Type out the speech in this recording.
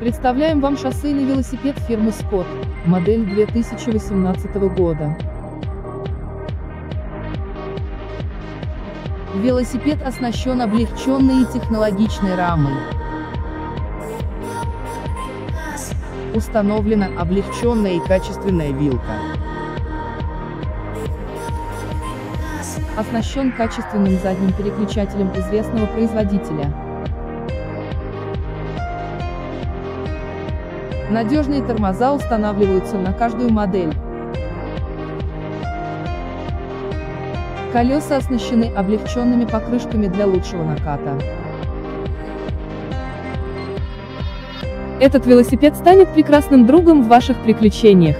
Представляем вам шоссейный велосипед фирмы Scott, модель 2018 года. Велосипед оснащен облегченной и технологичной рамой. Установлена облегченная и качественная вилка. Оснащен качественным задним переключателем известного производителя. Надежные тормоза устанавливаются на каждую модель. Колеса оснащены облегченными покрышками для лучшего наката. Этот велосипед станет прекрасным другом в ваших приключениях.